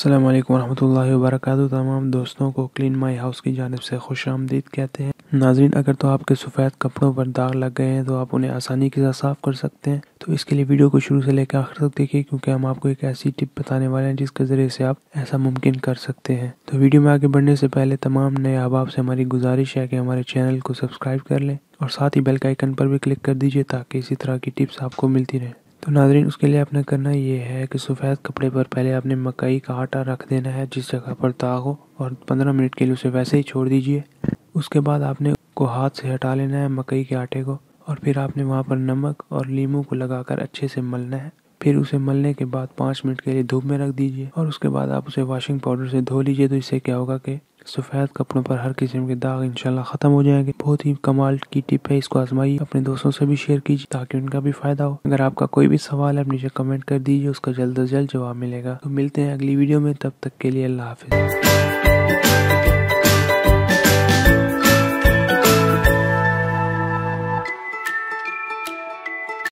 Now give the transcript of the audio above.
السلام علیکم ورحمۃ اللہ وبرکاتہ۔ تمام دوستوں کو کلین مائی ہاؤس کی جانب سے خوش آمدید کہتے ہیں۔ ناظرین، اگر تو آپ کے سفید کپڑوں پر داغ لگ گئے ہیں تو آپ انہیں آسانی کے ساتھ صاف کر سکتے ہیں۔ تو اس کے لیے ویڈیو کو شروع سے لے کر آخر تک دیکھیں کیونکہ ہم آپ کو ایک ایسی ٹپ بتانے والے ہیں جس کے ذریعے سے آپ ایسا ممکن کر سکتے ہیں۔ تو ویڈیو میں آگے بڑھنے سے پہلے تمام نئے احباب سے ہماری گزارش ہے کہ ہمارے چینل کو سبسکرائب کر لیں اور ساتھ ہی بیل کا آئیکن پر بھی کلک کر دیجیے تاکہ اسی طرح کی ٹپس آپ کو ملتی رہیں۔ تو ناظرین، اس کے لیے آپ نے کرنا یہ ہے کہ سفید کپڑے پر پہلے آپ نے مکئی کا آٹا رکھ دینا ہے، جس جگہ پر داغ ہو، اور پندرہ منٹ کے لیے اسے ویسے ہی چھوڑ دیجیے۔ اس کے بعد آپ نے کو ہاتھ سے ہٹا لینا ہے مکئی کے آٹے کو، اور پھر آپ نے وہاں پر نمک اور لیمو کو لگا کر اچھے سے ملنا ہے۔ پھر اسے ملنے کے بعد پانچ منٹ کے لیے دھوپ میں رکھ دیجیے، اور اس کے بعد آپ اسے واشنگ پاؤڈر سے دھو لیجیے۔ تو اس سے کیا ہوگا کہ سفید کپڑوں پر ہر قسم کے داغ انشاءاللہ ختم ہو جائیں گے۔ بہت ہی کمال کی ٹپ ہے، اس کو آزمائیے، اپنے دوستوں سے بھی شیئر کیجیے تاکہ ان کا بھی فائدہ ہو۔ اگر آپ کا کوئی بھی سوال ہے نیچے کمنٹ کر دیجیے، اس کا جلد از جلد جواب ملے گا۔ تو ملتے ہیں اگلی ویڈیو میں، تب تک کے لیے اللہ حافظ۔